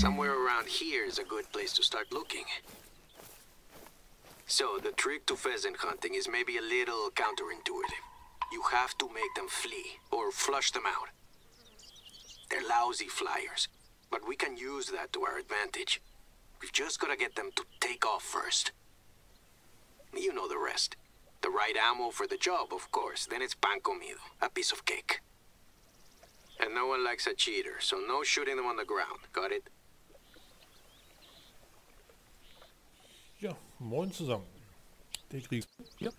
Somewhere around here is a good place to start looking. So, the trick to pheasant hunting is maybe a little counterintuitive. You have to make them flee, or flush them out. They're lousy flyers, but we can use that to our advantage. We've just gotta get them to take off first. You know the rest. The right ammo for the job, of course. Then it's pan comido, a piece of cake. And no one likes a cheater, so no shooting them on the ground. Got it? Moin zusammen. Der Krieg. Ja.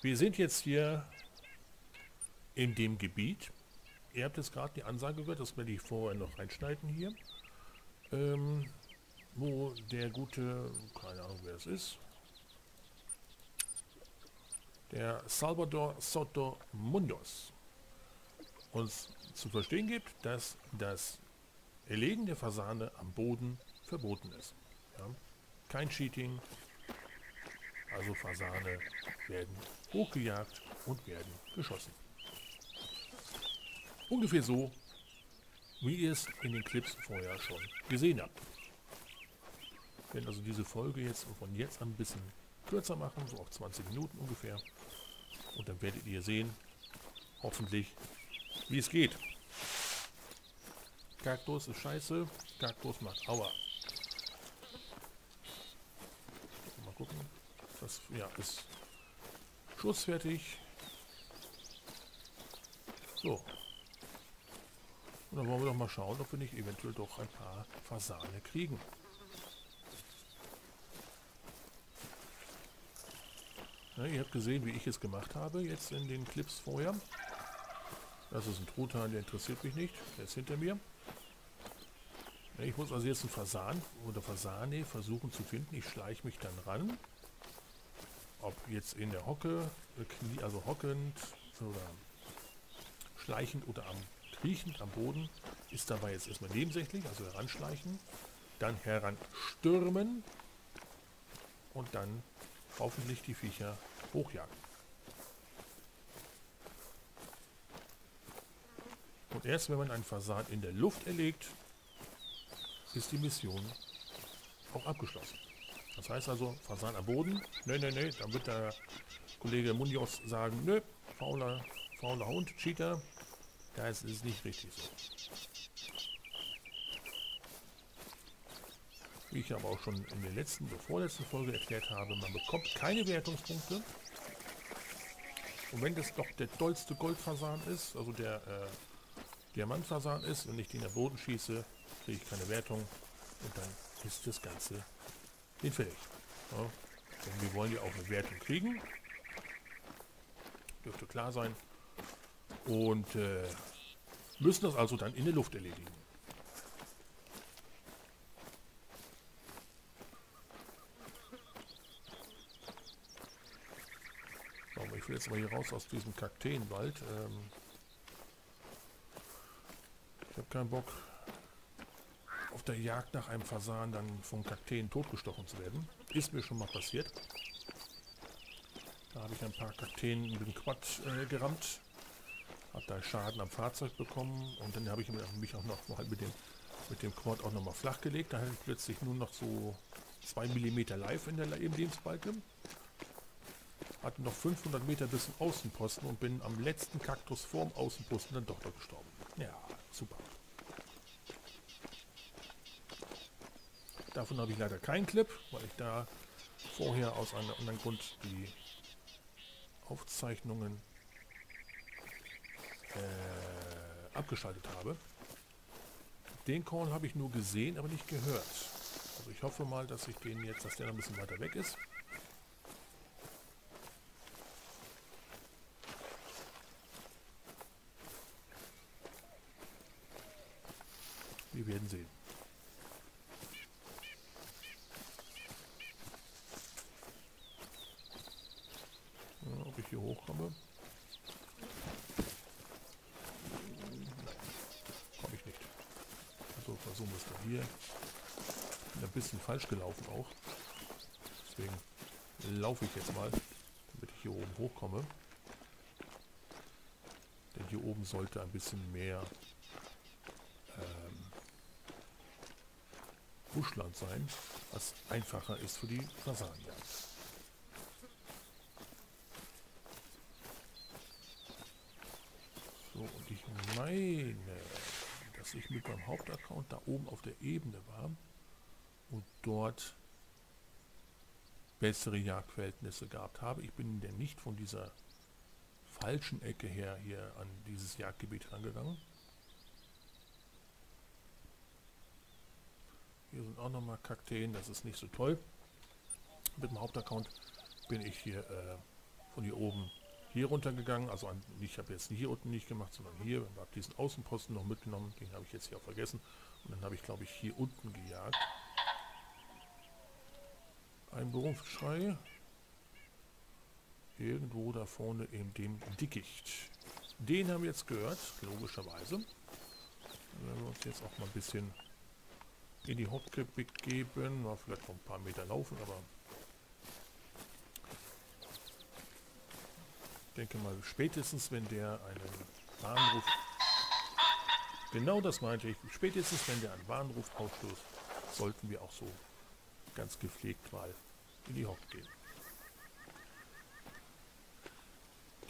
Wir sind jetzt hier in dem Gebiet. Ihr habt jetzt gerade die Ansage gehört, das werde ich vorher noch reinschneiden hier. Ähm, wo der gute, keine Ahnung wer es ist, der Salvador Soto Mundos uns zu verstehen gibt, dass das Erlegen der Fasane am Boden verboten ist. Ja? Kein Cheating, also Fasane werden hochgejagt und werden geschossen. Ungefähr so, wie ihr es in den Clips vorher schon gesehen habt. Wir werden also diese Folge jetzt von jetzt an ein bisschen kürzer machen, so auf 20 Minuten ungefähr. Und dann werdet ihr sehen, hoffentlich, wie es geht. Kaktus ist scheiße, Kaktus macht Aua. Mal gucken. Das ja, ist schussfertig. So. Und dann wollen wir doch mal schauen, ob wir nicht eventuell doch ein paar Fasane kriegen. Ja, ihr habt gesehen, wie ich es gemacht habe, jetzt in den Clips vorher. Das ist ein Truthahn, der interessiert mich nicht. Der ist hinter mir. Ich muss also jetzt einen Fasan oder Fasane versuchen zu finden. Ich schleiche mich dann ran. Ob jetzt in der Hocke, äh, also hockend oder schleichend oder am kriechend am Boden, ist dabei jetzt erstmal nebensächlich, also heranschleichen, dann heranstürmen und dann hoffentlich die Viecher hochjagen. Und erst wenn man einen Fasan in der Luft erlegt, ist die Mission auch abgeschlossen. Das heißt also, Fasan am Boden, ne, ne, ne, dann wird der Kollege Munoz sagen, nö, fauler, fauler Hund, Cheater, das ist nicht richtig so. Wie ich aber auch schon in der letzten, der vorletzten Folge erklärt habe, man bekommt keine Wertungspunkte. Und wenn das doch der dollste Goldfasan ist, also der äh, Diamantfasan ist und ich den der Boden schieße, kriege ich keine Wertung und dann ist das Ganze hinfällig. Ja. Denn wir wollen ja auch eine Wertung kriegen. Dürfte klar sein. Und äh, müssen das also dann in der Luft erledigen. Ich will jetzt mal hier raus aus diesem Kakteenwald. Ähm ich habe keinen Bock, auf der Jagd nach einem Fasan dann von Kakteen totgestochen zu werden. Ist mir schon mal passiert. Da habe ich ein paar Kakteen mit dem Quad äh, gerammt. Habe da Schaden am Fahrzeug bekommen und dann habe ich mich auch noch halt mit dem, mit dem Quad auch nochmal flach gelegt. Da hatte ich plötzlich nur noch so 2 mm live in der Lebensbalke. Hatte noch 500 Meter bis zum Außenposten und bin am letzten Kaktus vorm Außenposten dann doch noch gestorben. Ja, super. Davon habe ich leider keinen Clip, weil ich da vorher aus einem anderen Grund die Aufzeichnungen äh, abgeschaltet habe. Den Call habe ich nur gesehen, aber nicht gehört. Also ich hoffe mal, dass ich den jetzt, dass der noch ein bisschen weiter weg ist. Wir werden sehen. Ja, ob ich hier hochkomme. Komme ich nicht. Also versuchen wir es dann hier. Ein bisschen falsch gelaufen auch. Deswegen laufe ich jetzt mal, damit ich hier oben hochkomme. Denn hier oben sollte ein bisschen mehr ähm, Buschland sein, was einfacher ist für die Fasanenjagd. So, und ich meine, ich mit meinem Hauptaccount da oben auf der Ebene war und dort bessere Jagdverhältnisse gehabt habe. Ich bin denn nicht von dieser falschen Ecke her hier an dieses Jagdgebiet rangegangen. Hier sind auch nochmal Kakteen, das ist nicht so toll. Mit dem Hauptaccount bin ich hier äh, von hier oben hier runtergegangen. Also an, ich habe jetzt hier unten nicht gemacht, sondern hier. Ich habe diesen Außenposten noch mitgenommen. Den habe ich jetzt hier auch vergessen. Und dann habe ich, glaube ich, hier unten gejagt. Ein Berufsschrei. Irgendwo da vorne in dem Dickicht. Den haben wir jetzt gehört, logischerweise. Dann werden wir uns jetzt auch mal ein bisschen in die Hopke begeben. Mal vielleicht noch ein paar Meter laufen, aber denke mal, spätestens wenn der einen Warnruf... Genau das meinte ich. Spätestens wenn der einen Warnruf ausstößt, sollten wir auch so ganz gepflegt mal in die Hopke gehen.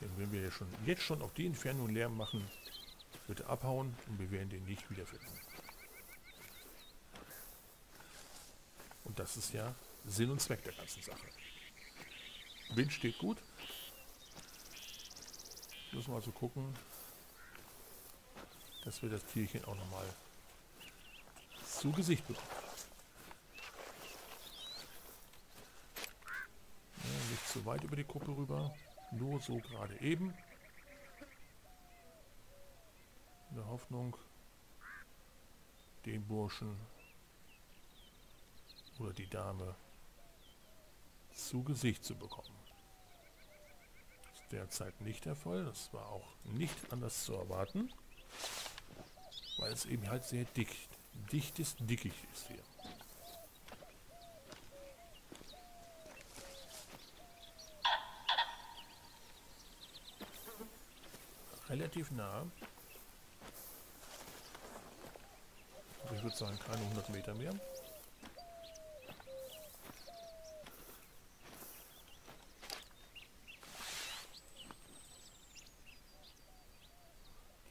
Denn wenn wir ja schon jetzt schon auf die Entfernung Lärm machen, wird er abhauen und wir werden den nicht wiederfinden. Und das ist ja Sinn und Zweck der ganzen Sache. Wind steht gut. Müssen wir also gucken, dass wir das Tierchen auch nochmal zu Gesicht bekommen. Ja, nicht zu weit über die Kuppe rüber. Nur so gerade eben. In der Hoffnung, den Burschen oder die Dame zu Gesicht zu bekommen. Derzeit nicht der Fall. Das war auch nicht anders zu erwarten, weil es eben halt sehr dicht, dichtes Dickicht ist hier. relativ nah. Ich würde sagen, keine 100 Meter mehr.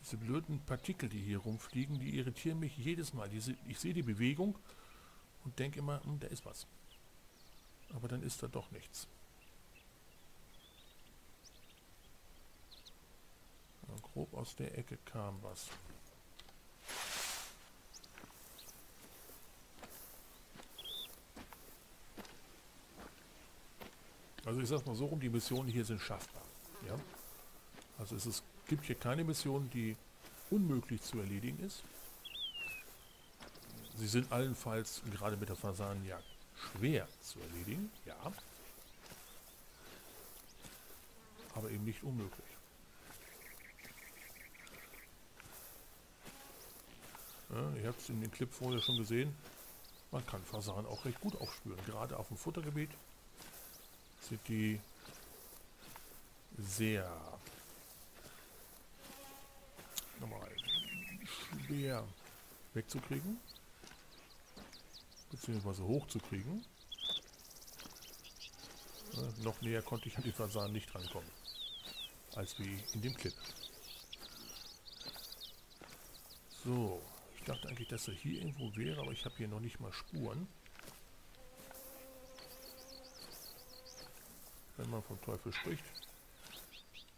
Diese blöden Partikel, die hier rumfliegen, die irritieren mich jedes Mal. Diese, ich sehe die Bewegung und denke immer, hm, da ist was. Aber dann ist da doch nichts. grob aus der Ecke kam was. Also ich sag mal so rum, die Missionen hier sind schaffbar. Ja? Also es ist, gibt hier keine Mission, die unmöglich zu erledigen ist. Sie sind allenfalls gerade mit der Fasanenjagd schwer zu erledigen, ja. Aber eben nicht unmöglich. Ja, ihr habt es in den Clip vorher schon gesehen. Man kann Fasan auch recht gut aufspüren. Gerade auf dem Futtergebiet sind die sehr schwer wegzukriegen beziehungsweise hochzukriegen. Ja, noch näher konnte ich an die Fasan nicht rankommen als wie in dem Clip. So, dachte eigentlich, dass er hier irgendwo wäre, aber ich habe hier noch nicht mal Spuren. Wenn man vom Teufel spricht,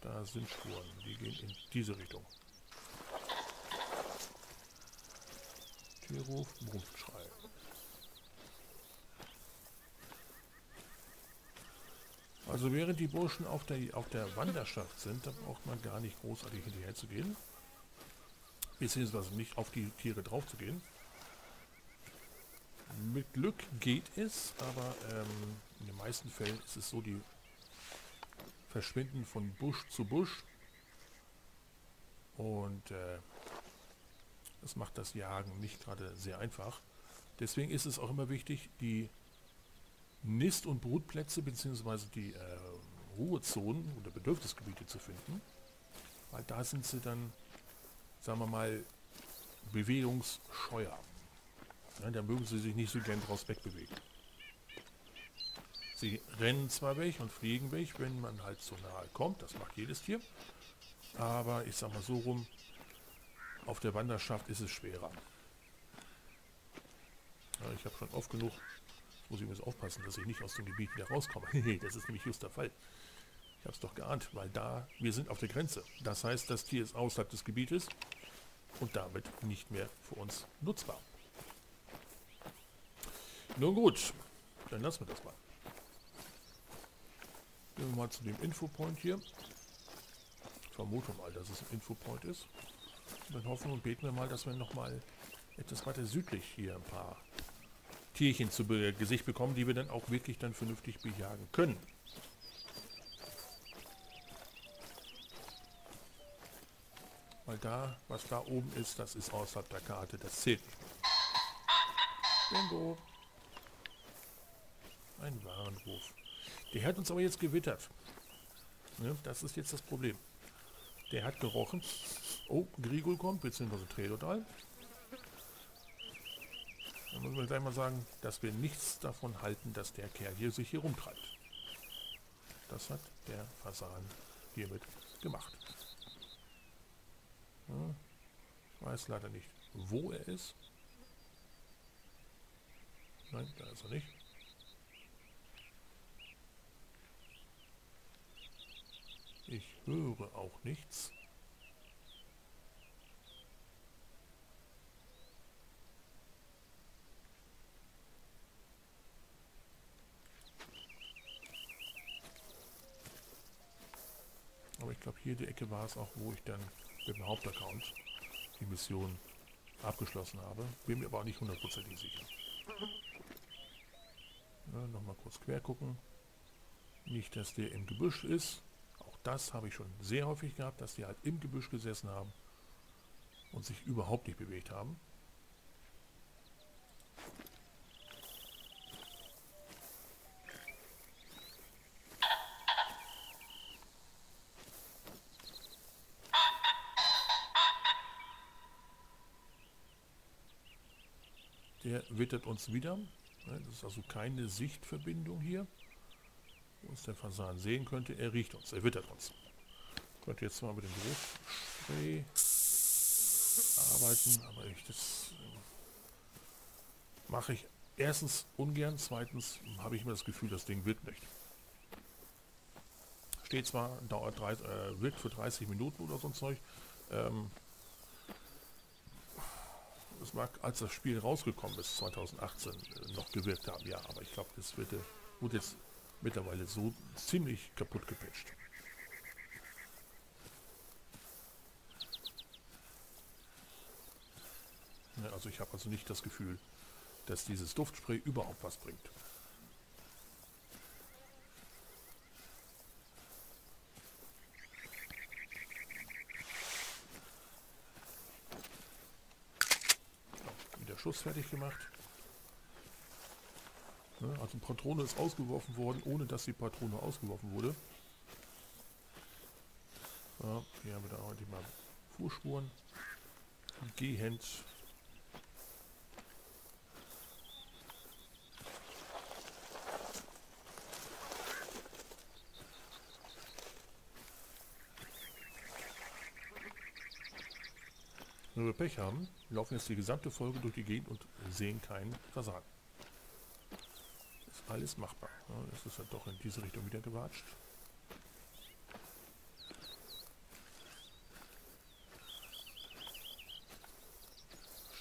da sind Spuren. Die gehen in diese Richtung. Tierruf, Brunftschrei. Also während die Burschen auf der, auf der Wanderschaft sind, da braucht man gar nicht großartig hinterher zu gehen beziehungsweise nicht auf die Tiere drauf zu gehen. Mit Glück geht es, aber ähm, in den meisten Fällen ist es so, die verschwinden von Busch zu Busch und äh, das macht das Jagen nicht gerade sehr einfach. Deswegen ist es auch immer wichtig, die Nist- und Brutplätze bzw. die äh, Ruhezonen oder Bedürfnisgebiete zu finden, weil da sind sie dann sagen wir mal, bewegungsscheuer. Ja, da mögen sie sich nicht so gern draus wegbewegen. Sie rennen zwar weg und fliegen weg, wenn man halt so nahe kommt, das macht jedes Tier. Aber ich sag mal so rum, auf der Wanderschaft ist es schwerer. Ja, ich habe schon oft genug, muss ich jetzt aufpassen, dass ich nicht aus dem Gebiet wieder rauskomme. das ist nämlich just der Fall. Ich habe es doch geahnt, weil da, wir sind auf der Grenze. Das heißt, das Tier ist außerhalb des Gebietes und damit nicht mehr für uns nutzbar. Nun gut, dann lassen wir das mal. Gehen wir mal zu dem Infopoint hier. Ich vermute mal, dass es ein Infopoint ist. Wir hoffen und beten wir mal, dass wir noch mal etwas weiter südlich hier ein paar Tierchen zu be Gesicht bekommen, die wir dann auch wirklich dann vernünftig bejagen können. Weil da, was da oben ist, das ist außerhalb der Karte, das zählt. Bingo. Ein Warenwurf. Der hat uns aber jetzt gewittert. Ne, das ist jetzt das Problem. Der hat gerochen. Oh, Grigol kommt, beziehungsweise Tredodal. Dann müssen wir gleich mal sagen, dass wir nichts davon halten, dass der Kerl hier sich hier rumtreibt. Das hat der Fasan hiermit gemacht. Ich weiß leider nicht, wo er ist. Nein, da ist er nicht. Ich höre auch nichts. Aber ich glaube, hier die Ecke war es auch, wo ich dann mit dem Hauptaccount die Mission abgeschlossen habe. Bin mir aber auch nicht hundertprozentig sicher. Ja, Nochmal kurz quer gucken. Nicht, dass der im Gebüsch ist. Das habe ich schon sehr häufig gehabt, dass die halt im Gebüsch gesessen haben und sich überhaupt nicht bewegt haben. Der wittert uns wieder. Das ist also keine Sichtverbindung hier. Uns der Fasan sehen könnte. Er riecht uns, er wittert uns. Ich könnte jetzt mal mit dem Geruchsspray arbeiten, aber ich das äh, mache ich erstens ungern, zweitens habe ich mir das Gefühl, das Ding wirkt nicht. Steht zwar, dauert 30, äh, wirkt für 30 Minuten oder so ein Zeug. Ähm, es mag, als das Spiel rausgekommen ist, 2018, äh, noch gewirkt haben, ja, aber ich glaube, das wird, wird jetzt mittlerweile so ziemlich kaputt gepatcht. Also ich habe also nicht das Gefühl, dass dieses Duftspray überhaupt was bringt. Wieder Schuss fertig gemacht. Ne, also Patrone ist ausgeworfen worden, ohne dass die Patrone ausgeworfen wurde. Ja, hier haben wir da auch die mal Fußspuren. Gehend. Wenn wir Pech haben, laufen jetzt die gesamte Folge durch die Gegend und sehen keinen Fasan alles machbar. Ja, es ist halt doch in diese Richtung wieder gewatscht.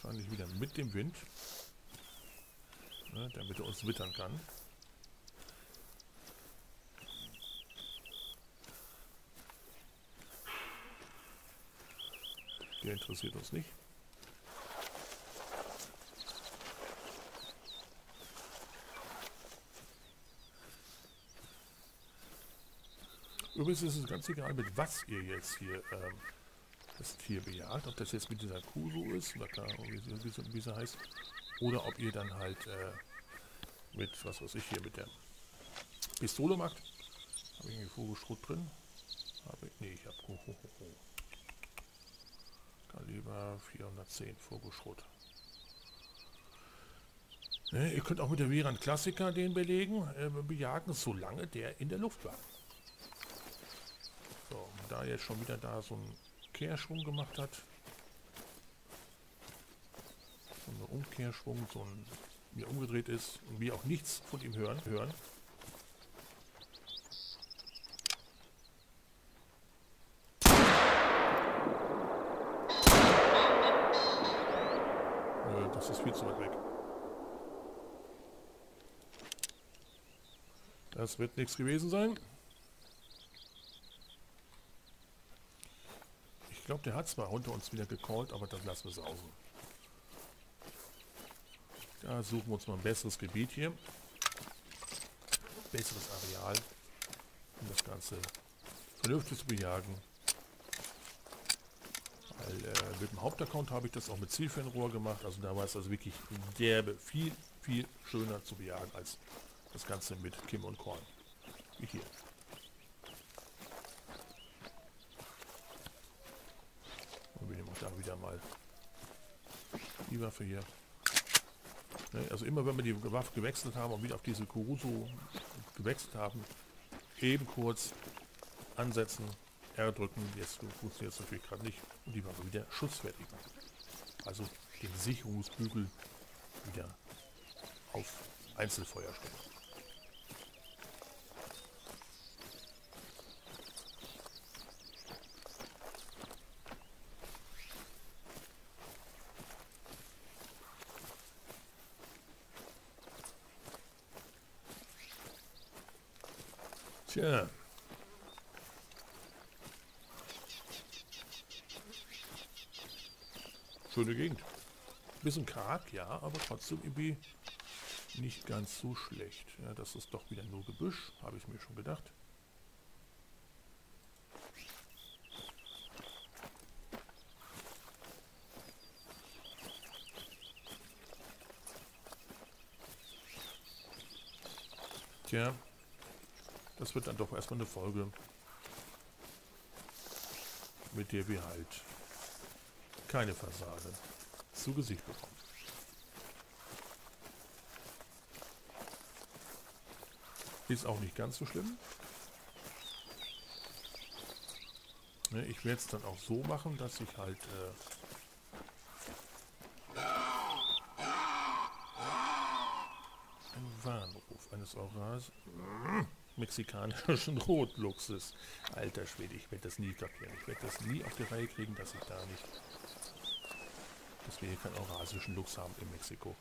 Wahrscheinlich wieder mit dem Wind, ja, damit er uns wittern kann. Der interessiert uns nicht. Übrigens ist es ganz egal, mit was ihr jetzt hier ähm, das Tier bejagt. Ob das jetzt mit dieser Kuh so ist, oder klar, wie, wie, wie sie heißt. Oder ob ihr dann halt äh, mit, was weiß ich hier, mit der Pistole macht. Habe ich irgendwie Vogelschrot drin? Habe ich, nee, ich habe ho, ho, ho. Kaliber 410 Vogelschrot. Ne, ihr könnt auch mit der Viran Klassiker den belegen, äh, bejagen, solange der in der Luft war. Da jetzt schon wieder da so einen Kehrschwung gemacht hat. So einen Umkehrschwung, so ein wie umgedreht ist und wir auch nichts von ihm hören, hören. das ist viel zu weit weg. Das wird nichts gewesen sein. Ich glaube, der hat zwar unter uns wieder gecallt, aber das lassen wir sausen. Da suchen wir uns mal ein besseres Gebiet hier. Besseres Areal, um das Ganze vernünftig zu bejagen. Weil äh, mit dem Hauptaccount habe ich das auch mit Zielfernrohr gemacht. Also da war es also wirklich derbe, viel, viel schöner zu bejagen als das Ganze mit Kim und Korn. Wie hier. Und wir nehmen auch da wieder mal die Waffe hier. Ne, also immer wenn wir die Waffe gewechselt haben und wieder auf diese Kuruso gewechselt haben, eben kurz ansetzen, R drücken, jetzt funktioniert es natürlich gerade nicht und die Waffe wieder schussfertig machen. Also den Sicherungsbügel wieder auf Einzelfeuer stellen. Tja. Schöne Gegend. Bisschen karg, ja, aber trotzdem irgendwie nicht ganz so schlecht. Ja, das ist doch wieder nur Gebüsch, habe ich mir schon gedacht. Tja, das wird dann doch erstmal eine Folge, mit der wir halt keine Fassade zu Gesicht bekommen. Ist auch nicht ganz so schlimm. Ne, ich werde es dann auch so machen, dass ich halt äh, Warnruf eines Oras mexikanischen Rotluchses. Alter Schwede, ich werde das nie kapieren. Ich werde das nie auf die Reihe kriegen, dass ich da nicht... dass wir hier keinen eurasischen Luchs haben in Mexiko.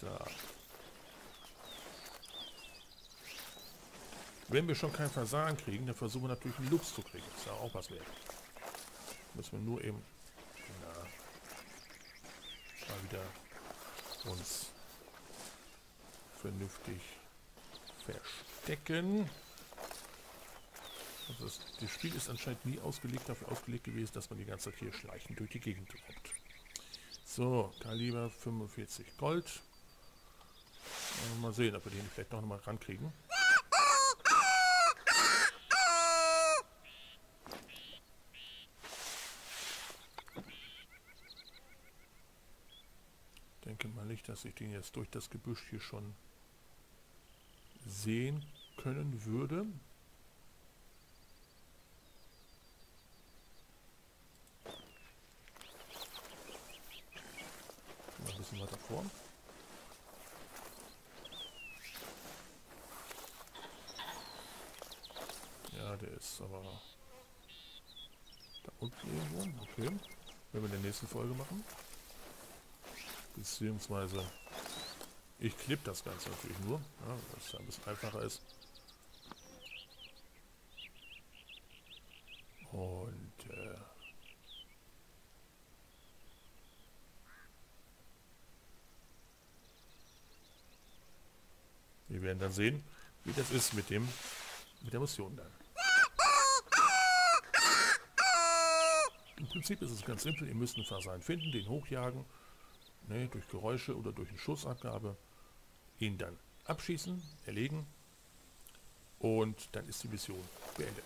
So. Wenn wir schon keinen Fasan kriegen, dann versuchen wir natürlich einen Luchs zu kriegen. Das ist ja auch was wert. Müssen wir nur eben... Na, mal wieder uns vernünftig verstecken. Also das, das, Spiel ist anscheinend nie ausgelegt, dafür ausgelegt gewesen, dass man die ganze Zeit hier schleichend durch die Gegend kommt. So, Kaliber 45 Gold. Mal sehen, ob wir den vielleicht noch mal rankriegen. denke mal nicht, dass ich den jetzt durch das Gebüsch hier schon sehen können würde. Ein bisschen weiter vor. Ja, der ist aber da unten irgendwo. Okay. Wenn wir in der nächsten Folge machen. Beziehungsweise ich klipp das Ganze natürlich nur, ja, dass es ein bisschen einfacher ist. Und äh, wir werden dann sehen, wie das ist mit dem mit der Mission dann. Im Prinzip ist es ganz simpel, ihr müsst einen Fasan finden, den hochjagen, ne, durch Geräusche oder durch eine Schussabgabe ihn dann abschießen, erlegen und dann ist die Mission beendet.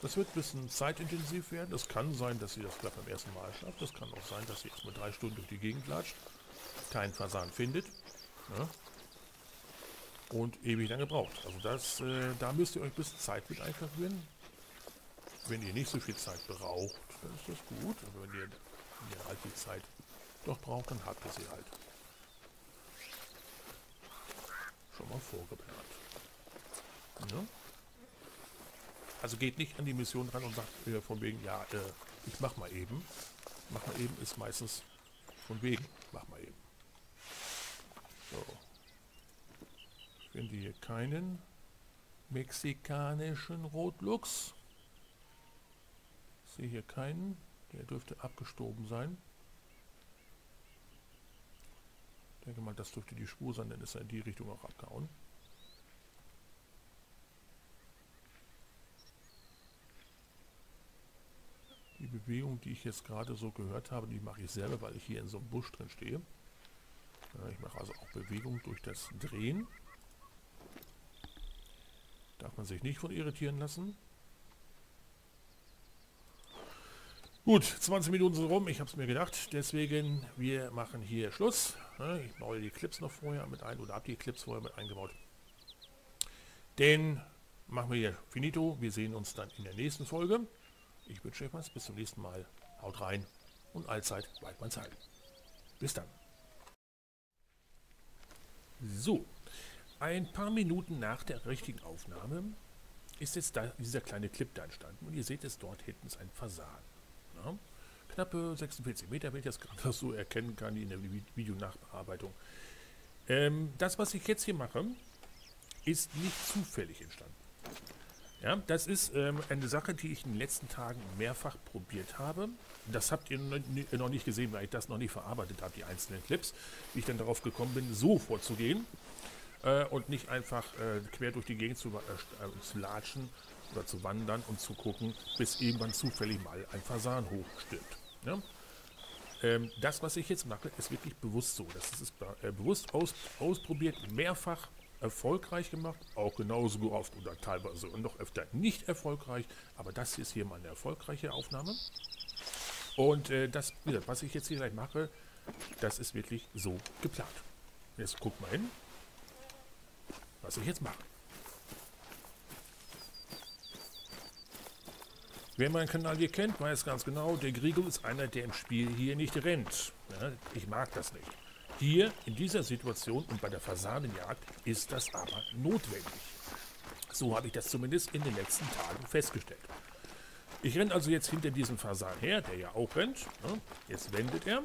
Das wird ein bisschen zeitintensiv werden. Es kann sein, dass sie das gleich beim ersten Mal schafft. Es kann auch sein, dass sie erst mit drei Stunden durch die Gegend latscht, keinen Fasan findet ne? und ewig lange braucht. Also das, äh, da müsst ihr euch ein bisschen Zeit mit einkalkulieren. Wenn ihr nicht so viel Zeit braucht, dann ist das gut. Aber wenn ihr, wenn ihr halt die Zeit doch habt ihr sie halt. Schon mal vorgeplant. Ja? Also geht nicht an die Mission ran und sagt äh, von wegen, ja, äh, ich mach mal eben. Mach mal eben ist meistens von wegen, mach mal eben. So. Ich finde hier keinen mexikanischen Rotlux. Ich sehe hier keinen. Der dürfte abgestorben sein. Ich denke mal, das dürfte die Spur sein, dann ist er in die Richtung auch abgehauen. Die Bewegung, die ich jetzt gerade so gehört habe, die mache ich selber, weil ich hier in so einem Busch drin stehe. Ich mache also auch Bewegung durch das Drehen. Darf man sich nicht von irritieren lassen. Gut, 20 Minuten sind rum, ich habe es mir gedacht. Deswegen, wir machen hier Schluss. Ich baue die Clips noch vorher mit ein oder habe die Clips vorher mit eingebaut. Den machen wir hier finito. Wir sehen uns dann in der nächsten Folge. Ich wünsche euch was. Bis zum nächsten Mal. Haut rein und allzeit man Zeit. Bis dann. So, ein paar Minuten nach der richtigen Aufnahme ist jetzt da dieser kleine Clip da entstanden. Und ihr seht es, dort hinten ist ein Fasan. Ja? Knappe 46 Meter, wenn ich das gerade so erkennen kann in der Videonachbearbeitung. Ähm, das, was ich jetzt hier mache, ist nicht zufällig entstanden. Ja, das ist ähm, eine Sache, die ich in den letzten Tagen mehrfach probiert habe. Das habt ihr noch nicht gesehen, weil ich das noch nicht verarbeitet habe, die einzelnen Clips, wie ich dann darauf gekommen bin, so vorzugehen äh, und nicht einfach äh, quer durch die Gegend zu, äh, zu latschen oder zu wandern und zu gucken, bis irgendwann zufällig mal ein Fasan hochstimmt. Ja? Ähm, das, was ich jetzt mache, ist wirklich bewusst so. Das ist äh, bewusst aus, ausprobiert, mehrfach erfolgreich gemacht, auch genauso oft oder teilweise noch öfter nicht erfolgreich, aber das ist hier mal eine erfolgreiche Aufnahme. Und äh, das, was ich jetzt hier gleich mache, das ist wirklich so geplant. Jetzt guck mal hin, was ich jetzt mache. Wer meinen Kanal hier kennt, weiß ganz genau, der Grigol ist einer, der im Spiel hier nicht rennt. Ja, ich mag das nicht. Hier in dieser Situation und bei der Fasanenjagd ist das aber notwendig. So habe ich das zumindest in den letzten Tagen festgestellt. Ich renne also jetzt hinter diesem Fasan her, der ja auch rennt. Jetzt wendet er.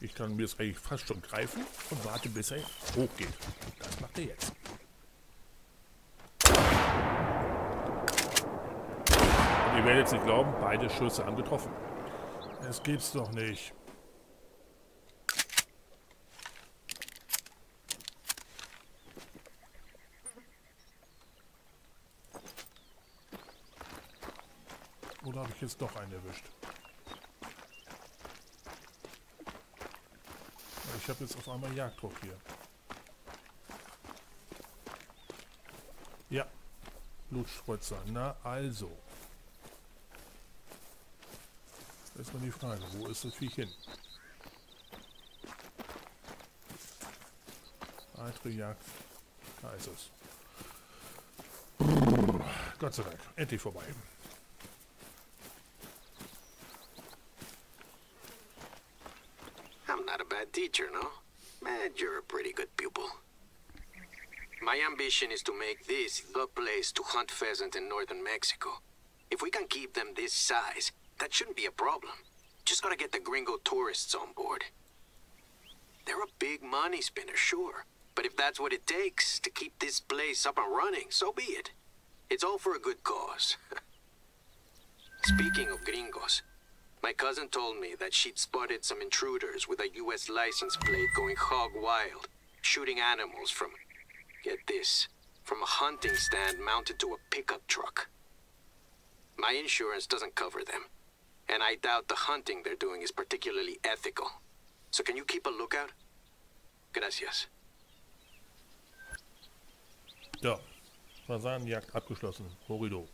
Ich kann mir das eigentlich fast schon greifen und warte, bis er hochgeht. Das macht er jetzt. Ihr werdet es nicht glauben, beide Schüsse haben getroffen. Das gibt's doch nicht. Oder habe ich jetzt doch einen erwischt? Ich habe jetzt auf einmal Jagddruck hier. Ja, Blutspritzer. Na also. Die Frage, wo ist das Viech hin? Da ist es. Gott sei Dank, endlich vorbei. teacher, no? Man, you're a pretty good pupil. My ambition is to make this the place to hunt pheasant in northern Mexico. If we can keep them this size, that shouldn't be a problem. Just gotta get the gringo tourists on board. They're a big money spinner, sure. But if that's what it takes to keep this place up and running, so be it. It's all for a good cause. Speaking of gringos, my cousin told me that she'd spotted some intruders with a U.S. license plate going hog wild, shooting animals from, get this, from a hunting stand mounted to a pickup truck. My insurance doesn't cover them, and I doubt the hunting they're doing is particularly ethical. So can you keep a lookout? Gracias. Ja, Fasanenjagd abgeschlossen. Horrido.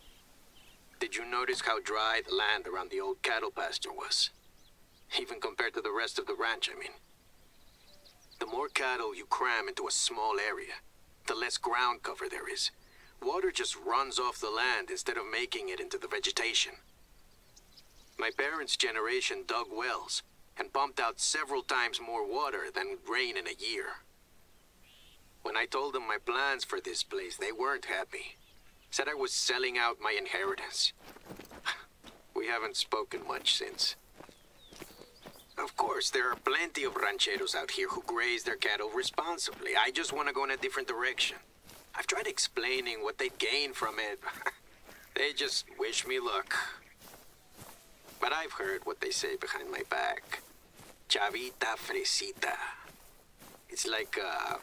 Did you notice how dry the land around the old cattle pasture was? Even compared to the rest of the ranch, I mean. The more cattle you cram into a small area, the less ground cover there is. Water just runs off the land instead of making it into the vegetation. My parents' generation dug wells and pumped out several times more water than rain in a year. When I told them my plans for this place, they weren't happy. Said I was selling out my inheritance. We haven't spoken much since. Of course, there are plenty of rancheros out here who graze their cattle responsibly. I just want to go in a different direction. I've tried explaining what they gain from it. they just wish me luck. But I've heard what they say behind my back. Chavita fresita. It's like, uh...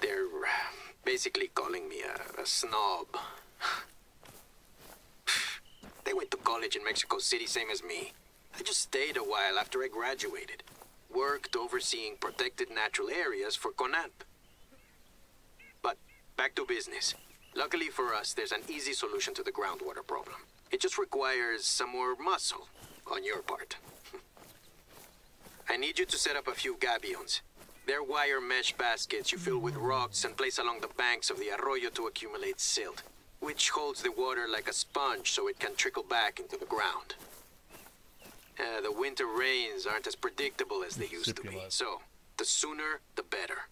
They're basically calling me a, a snob. they went to college in Mexico City, same as me. I just stayed a while after I graduated. Worked overseeing protected natural areas for CONANP. But back to business. Luckily for us, there's an easy solution to the groundwater problem. It just requires some more muscle on your part. I need you to set up a few gabions. They're wire mesh baskets you fill with rocks and place along the banks of the arroyo to accumulate silt, which holds the water like a sponge so it can trickle back into the ground. Uh, the winter rains aren't as predictable as they used to be, so the sooner the better.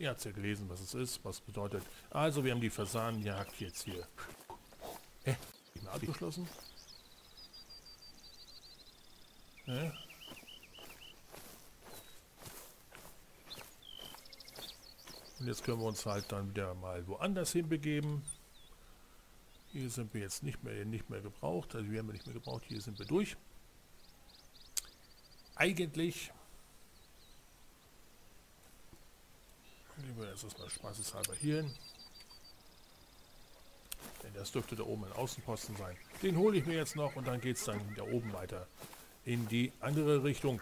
Ihr habt ja gelesen, was es ist, was bedeutet. Also, wir haben die Fasanenjagd jetzt hier. Hä? Ich mal abgeschlossen? Hä? Und jetzt können wir uns halt dann wieder mal woanders hinbegeben. Hier sind wir jetzt nicht mehr, nicht mehr gebraucht. Also wir haben nicht mehr gebraucht. Hier sind wir durch. Eigentlich gehen wir jetzt erstmal spaßeshalber hier hin. Denn das dürfte da oben ein Außenposten sein. Den hole ich mir jetzt noch und dann geht es dann da oben weiter in die andere Richtung.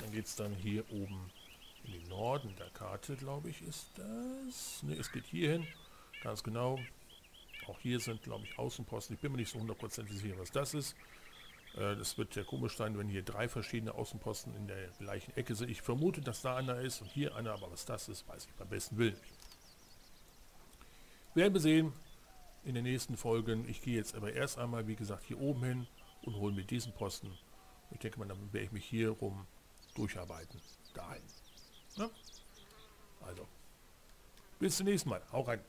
Dann geht es dann hier oben in den Norden der Karte, glaube ich, ist das. Ne, es geht hier hin. Ganz genau. Auch hier sind, glaube ich, Außenposten. Ich bin mir nicht so hundertprozentig sicher, was das ist. Äh, das wird ja komisch sein, wenn hier drei verschiedene Außenposten in der gleichen Ecke sind. Ich vermute, dass da einer ist und hier einer, aber was das ist, weiß ich beim besten Willen nicht. Werden wir sehen in den nächsten Folgen. Ich gehe jetzt aber erst einmal, wie gesagt, hier oben hin und hole mir diesen Posten. Ich denke mal, dann werde ich mich hier rum durcharbeiten. Dahin. Ne? Also, bis zum nächsten Mal. Auch rein.